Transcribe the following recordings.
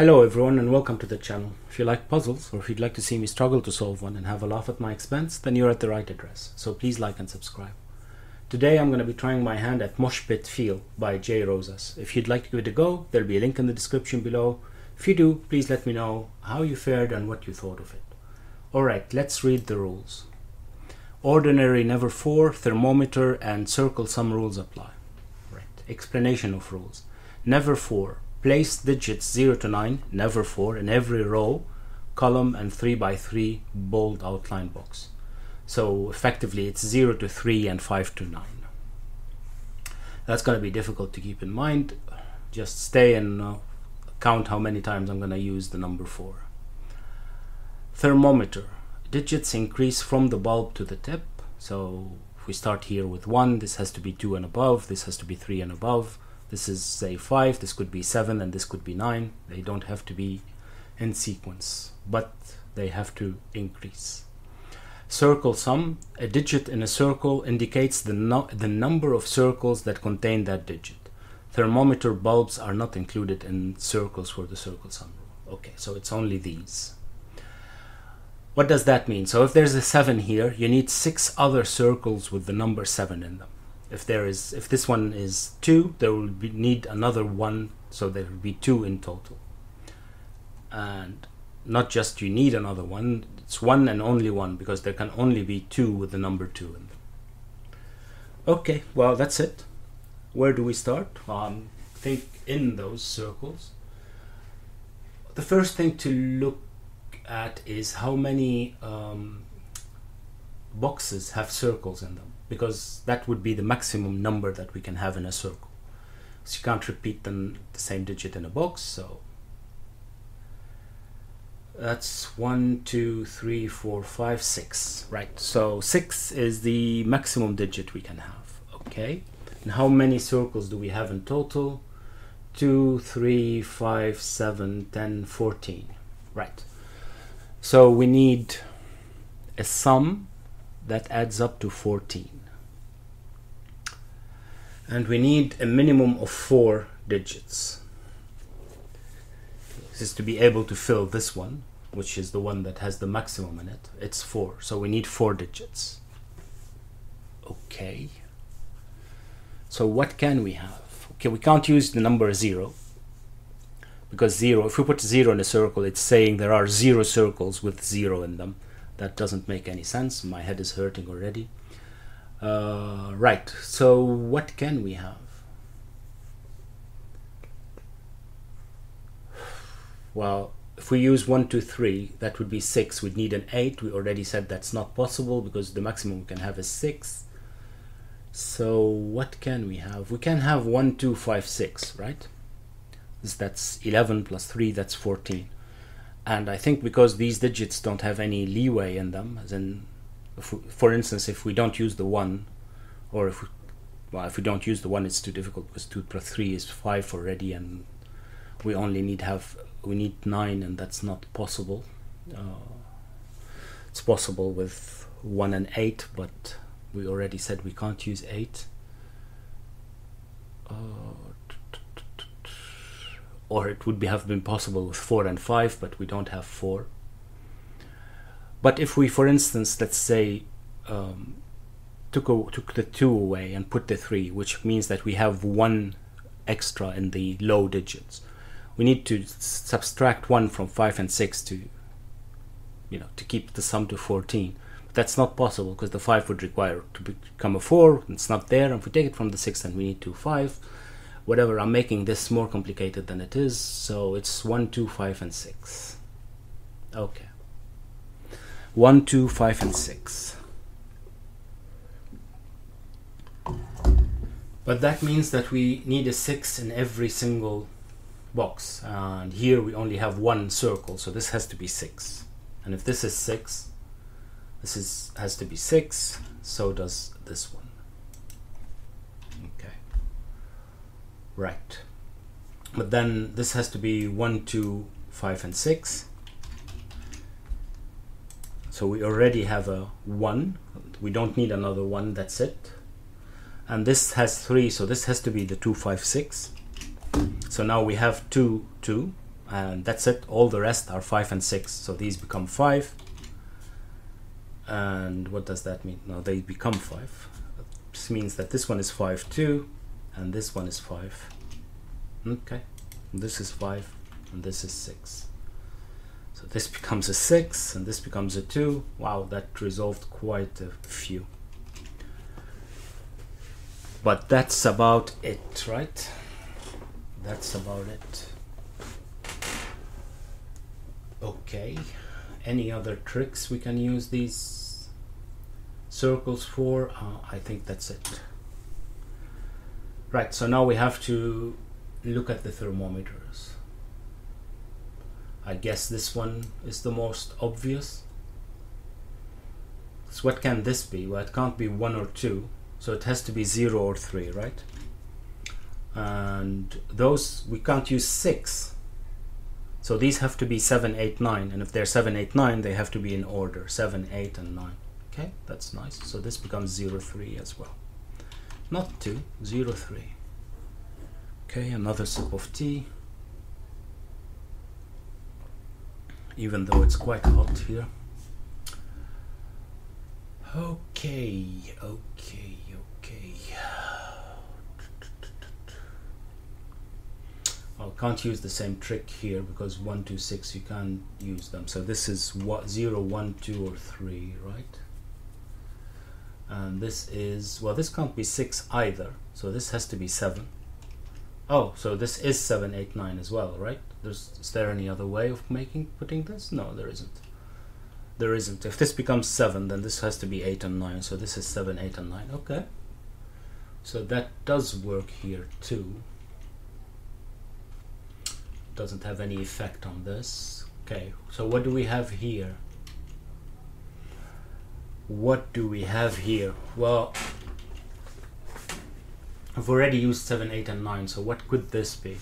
Hello everyone and welcome to the channel. If you like puzzles or if you'd like to see me struggle to solve one and have a laugh at my expense, then you're at the right address. So please like and subscribe. Today I'm going to be trying my hand at Mosh Pit Feel by Jay Rosas. If you'd like to give it a go, there'll be a link in the description below. If you do, please let me know how you fared and what you thought of it. Alright, let's read the rules. Ordinary never 4, thermometer and circle sum rules apply. Right. Explanation of rules. Never 4 Place digits 0 to 9, never 4, in every row, column, and 3 by 3 bold outline box. So effectively it's 0 to 3 and 5 to 9. That's going to be difficult to keep in mind. Just stay and uh, count how many times I'm going to use the number 4. Thermometer. Digits increase from the bulb to the tip. So if we start here with 1, this has to be 2 and above, this has to be 3 and above this is say 5 this could be 7 and this could be 9 they don't have to be in sequence but they have to increase. Circle sum a digit in a circle indicates the, no the number of circles that contain that digit. Thermometer bulbs are not included in circles for the circle sum rule. Okay so it's only these. What does that mean? So if there's a 7 here you need six other circles with the number 7 in them if there is if this one is two there will be need another one so there will be two in total. And not just you need another one it's one and only one because there can only be two with the number two in them. Okay well that's it. Where do we start? Um, think in those circles. The first thing to look at is how many um, boxes have circles in them because that would be the maximum number that we can have in a circle. So you can't repeat the, the same digit in a box, so that's one, two, three, four, five, six. Right, so six is the maximum digit we can have. Okay, and how many circles do we have in total? Two, three, five, seven, ten, fourteen. Right, so we need a sum that adds up to 14 and we need a minimum of four digits. This is to be able to fill this one which is the one that has the maximum in it. It's four so we need four digits. Okay. So what can we have? Okay we can't use the number zero. Because zero if we put zero in a circle it's saying there are zero circles with zero in them. That doesn't make any sense. My head is hurting already uh, right, so what can we have? Well, if we use 1, 2, 3, that would be 6. We'd need an 8. We already said that's not possible because the maximum we can have is 6. So what can we have? We can have 1, 2, 5, 6, right? That's 11 plus 3, that's 14. And I think because these digits don't have any leeway in them, as in we, for instance, if we don't use the 1, or if we, well, if we don't use the 1, it's too difficult because 2 plus 3 is 5 already, and we only need have we need 9, and that's not possible. Uh, it's possible with 1 and 8, but we already said we can't use 8. Uh, or it would be, have been possible with 4 and 5, but we don't have 4. But if we, for instance, let's say, um, took, a, took the 2 away and put the 3, which means that we have 1 extra in the low digits, we need to subtract 1 from 5 and 6 to, you know, to keep the sum to 14. But that's not possible because the 5 would require to become a 4, it's not there, and if we take it from the 6 then we need to 5. Whatever, I'm making this more complicated than it is, so it's 1, 2, 5, and 6. Okay. 1, 2, 5, and 6. But that means that we need a 6 in every single box. And here we only have one circle, so this has to be 6. And if this is 6, this is has to be 6, so does this one. Okay. Right. But then this has to be 1, 2, 5, and 6 so we already have a 1 we don't need another one that's it. And this has 3 so this has to be the 256 so now we have 2 2 and that's it. All the rest are 5 and 6 so these become 5 and what does that mean? Now they become 5 this means that this one is 5 2 and this one is 5 okay. This is 5 and this is 6 so this becomes a 6 and this becomes a 2 wow that resolved quite a few. But that's about it right? That's about it. Okay. Any other tricks we can use these circles for? Uh, I think that's it. Right so now we have to look at the thermometers I guess this one is the most obvious so what can this be well it can't be one or two so it has to be zero or three right and those we can't use six so these have to be 7, 8, 9. And if they're 7, 8, 9, they have to be in order 7, 8, and 9. Okay, that's nice. So this becomes 0, 3 as well. Not 2, 0, 3. Okay, another sip of tea. Even though it's quite hot here. Okay, okay, okay. well, can't use the same trick here because 1, 2, 6 you can't use them. So this is what 0, 1, 2 or 3, right? And this is, well this can't be 6 either. So this has to be 7. Oh, so this is 789 as well, right? There's, is there any other way of making putting this? No, there isn't. There isn't. If this becomes 7, then this has to be 8 and 9. So this is 7, 8 and 9. Okay. So that does work here too doesn't have any effect on this. Okay, so what do we have here? What do we have here? Well, I've already used 7, 8, and 9, so what could this be?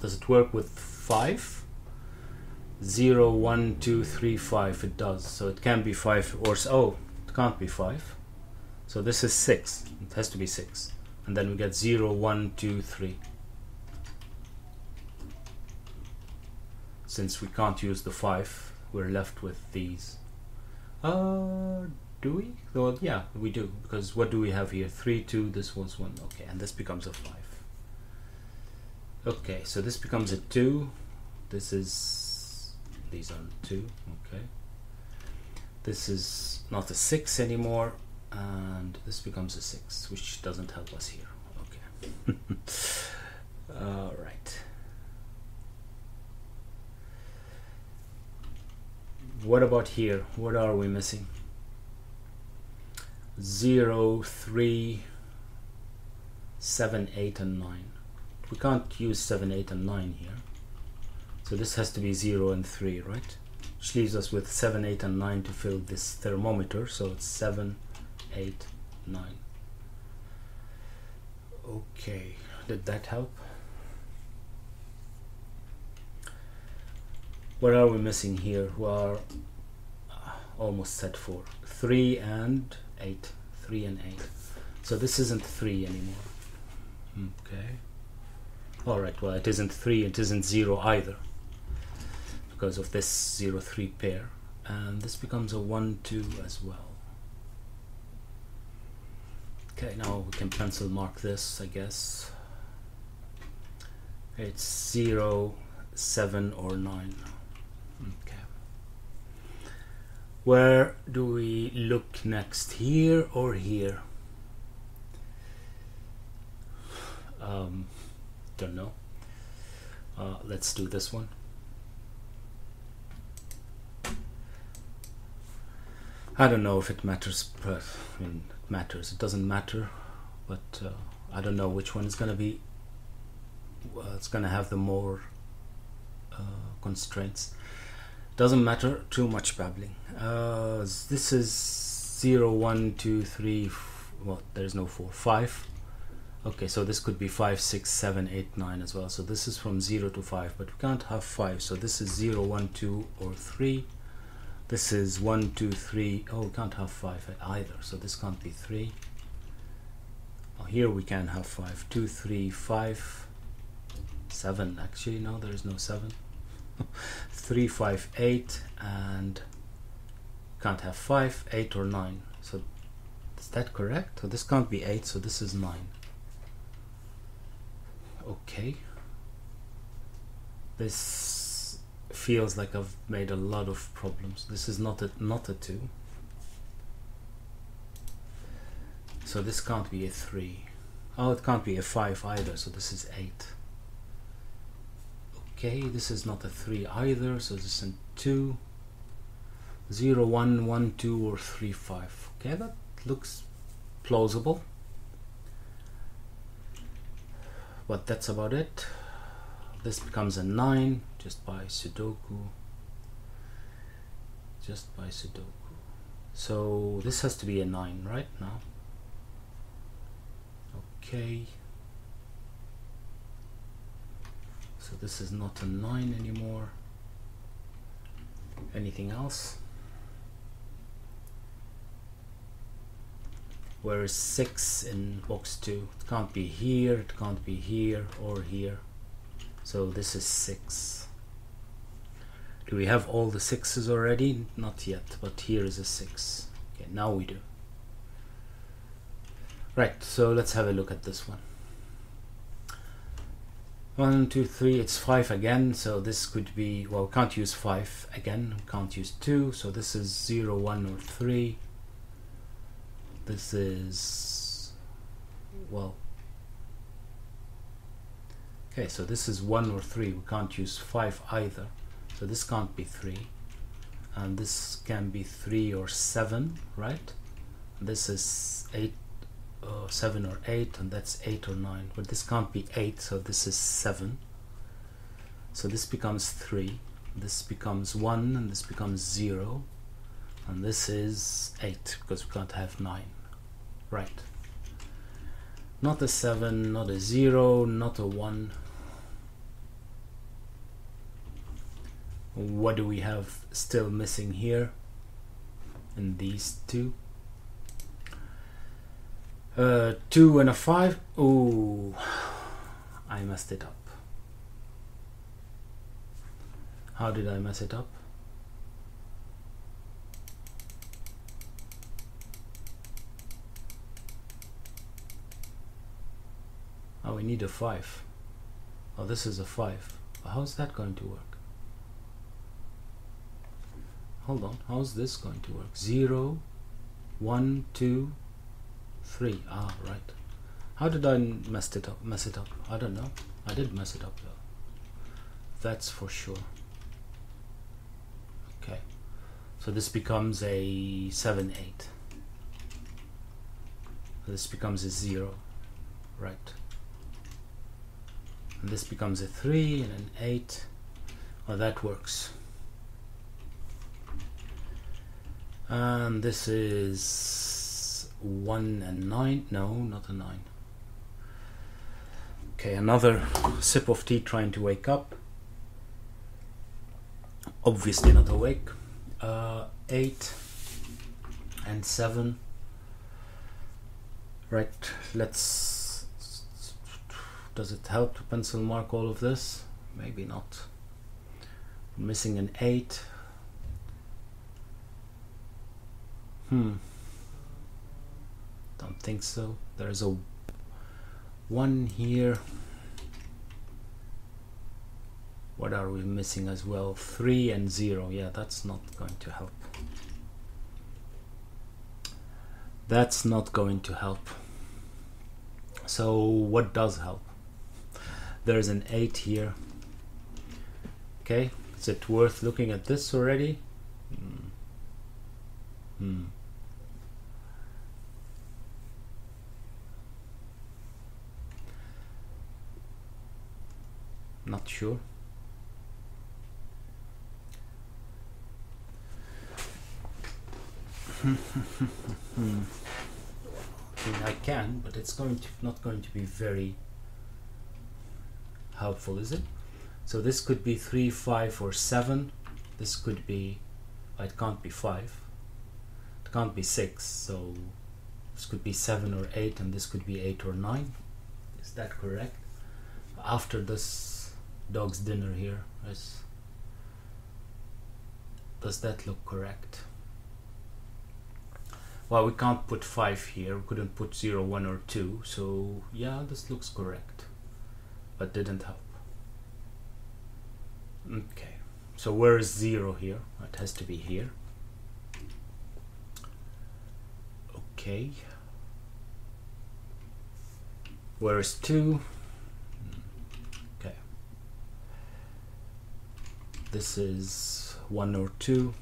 Does it work with 5? 0, 1, 2, 3, 5, it does. So it can be 5 or, oh, it can't be 5. So this is 6, it has to be 6. And then we get 0, 1, 2, 3. since we can't use the 5 we're left with these uh do we? Well yeah we do because what do we have here? 3 2 this was 1 okay and this becomes a 5 okay so this becomes a 2 this is these are 2 okay. This is not a 6 anymore and this becomes a 6 which doesn't help us here okay. All right. What about here? What are we missing 0 3 7 8 and 9 we can't use 7 8 and 9 here. So this has to be 0 and 3 right? Which leaves us with 7 8 and 9 to fill this thermometer. So it's 7 8 9 okay did that help? What are we missing here? We are uh, almost set for 3 and 8 3 and 8 so this isn't 3 anymore. Okay. Alright well it isn't 3 it isn't 0 either because of this 0 3 pair. And this becomes a 1 2 as well. Okay now we can pencil mark this I guess. It's 0 7 or 9 Okay. Where do we look next? Here or here? Um, don't know. Uh, let's do this one. I don't know if it matters, but I mean, it matters. It doesn't matter, but uh, I don't know which one is going to be. Well, it's going to have the more uh, constraints doesn't matter too much babbling. Uh, this is 0 1 2 3 well there's no 4 5 okay so this could be 5 6 7 8 9 as well. So this is from 0 to 5 but we can't have 5 so this is 0 1 2 or 3 this is 1 2 3 oh we can't have 5 either so this can't be 3 oh, here we can have 5 2 3 5 7 actually. No there is no 7 3, 5, 8, and can't have 5, 8, or 9. So is that correct? So this can't be 8, so this is 9. Okay. This feels like I've made a lot of problems. This is not a, not a 2. So this can't be a 3. Oh, it can't be a 5 either, so this is 8. Okay, this is not a 3 either, so this is a 2. 0, 1, 1, 2, or 3, 5. Okay, that looks plausible. But that's about it. This becomes a 9 just by Sudoku. Just by Sudoku. So this has to be a 9 right now. Okay. So this is not a 9 anymore. Anything else? Where is 6 in box 2? It can't be here, it can't be here or here. So this is 6. Do we have all the 6s already? Not yet, but here is a 6. Okay, now we do. Right, so let's have a look at this one. One, two, three, it's five again, so this could be, well, can't use five again, can't use two, so this is zero, one, or three. This is, well, okay, so this is one or three, we can't use five either, so this can't be three. And this can be three or seven, right? This is eight uh, 7 or 8 and that's 8 or 9 but this can't be 8 so this is 7 so this becomes 3 this becomes 1 and this becomes 0 and this is 8 because we can't have 9 right. Not a 7 not a 0 not a 1 what do we have still missing here in these two uh, two and a five. Oh, I messed it up. How did I mess it up? Oh, we need a five. Oh, this is a five. How's that going to work? Hold on. How's this going to work? Zero, one, two, Three. Ah, right. How did I mess it up? Mess it up? I don't know. I did mess it up though. That's for sure. Okay. So this becomes a 7, 8. This becomes a 0. Right. And this becomes a 3 and an 8. Well, that works. And this is 1 and 9. No, not a 9. Okay, another sip of tea trying to wake up. Obviously not awake. Uh, 8 and 7. Right, let's. Does it help to pencil mark all of this? Maybe not. missing an 8. Hmm don't think so. There's a one here. What are we missing as well? 3 and 0 yeah that's not going to help. That's not going to help. So what does help? There's an 8 here. Okay is it worth looking at this already? Hmm. Not sure I can, but it's going to not going to be very helpful, is it? So this could be three, five, or seven. This could be, it can't be five. It can't be six. So this could be seven or eight, and this could be eight or nine. Is that correct? After this dog's dinner here. Yes. does that look correct? Well, we can't put 5 here, we couldn't put 0, 1 or 2, so yeah, this looks correct, but didn't help. Okay, so where is 0 here? It has to be here. Okay. Where is 2? This is 1 or 2.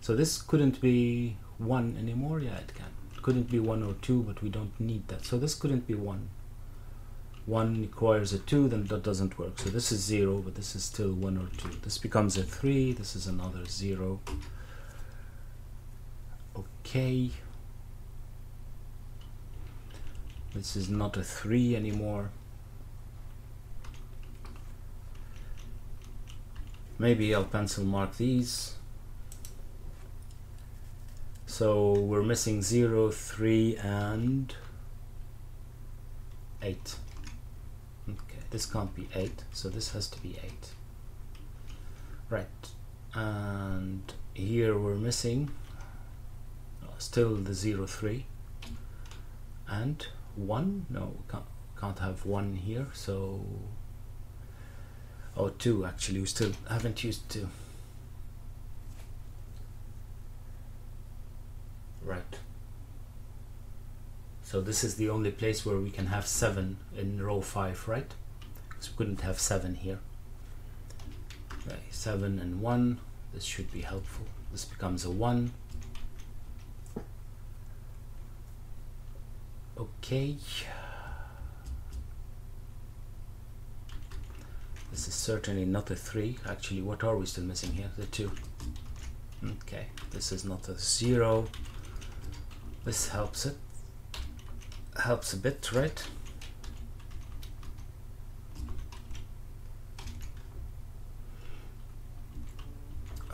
So this couldn't be 1 anymore. Yeah, it can. It couldn't be 1 or 2, but we don't need that. So this couldn't be 1. 1 requires a 2, then that doesn't work. So this is 0, but this is still 1 or 2. This becomes a 3. This is another 0. Okay. This is not a 3 anymore. Maybe I'll pencil mark these. So we're missing 0, 3, and 8. Okay, this can't be 8, so this has to be 8. Right, and here we're missing uh, still the 0, 3, and 1 no can't, can't have 1 here so oh 2 actually. We still haven't used 2 right. So this is the only place where we can have 7 in row 5 right? Because we couldn't have 7 here. Okay, 7 and 1 this should be helpful. This becomes a 1 Okay. This is certainly not a 3. Actually, what are we still missing here? The 2. Okay, this is not a 0. This helps it. Helps a bit, right?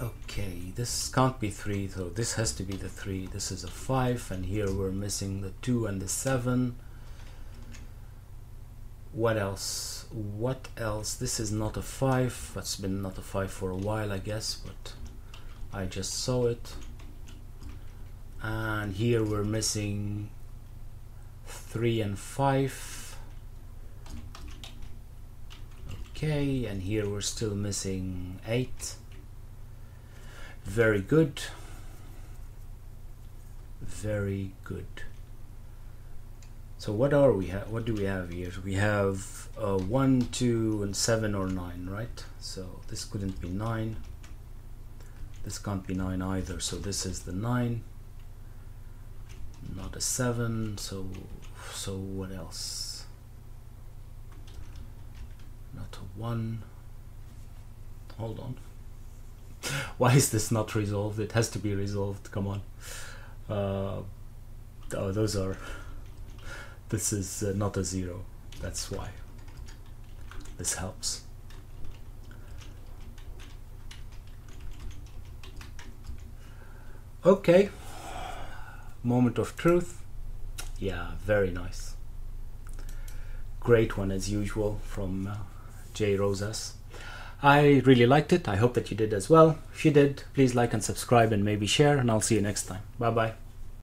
Okay, this can't be 3, so this has to be the 3. This is a 5, and here we're missing the 2 and the 7. What else? What else? This is not a 5. That's been not a 5 for a while, I guess, but I just saw it. And here we're missing 3 and 5. Okay, and here we're still missing 8 very good. Very good. So what are we have? What do we have here? We have uh, one, two, and seven or nine, right? So this couldn't be nine. This can't be nine either. So this is the nine. Not a seven. So so what else? Not a one. Hold on. Why is this not resolved? It has to be resolved. Come on. Uh, oh, those are. This is uh, not a zero. That's why. This helps. Okay. Moment of truth. Yeah, very nice. Great one as usual from uh. Rosas. I really liked it. I hope that you did as well. If you did, please like and subscribe and maybe share, and I'll see you next time. Bye bye.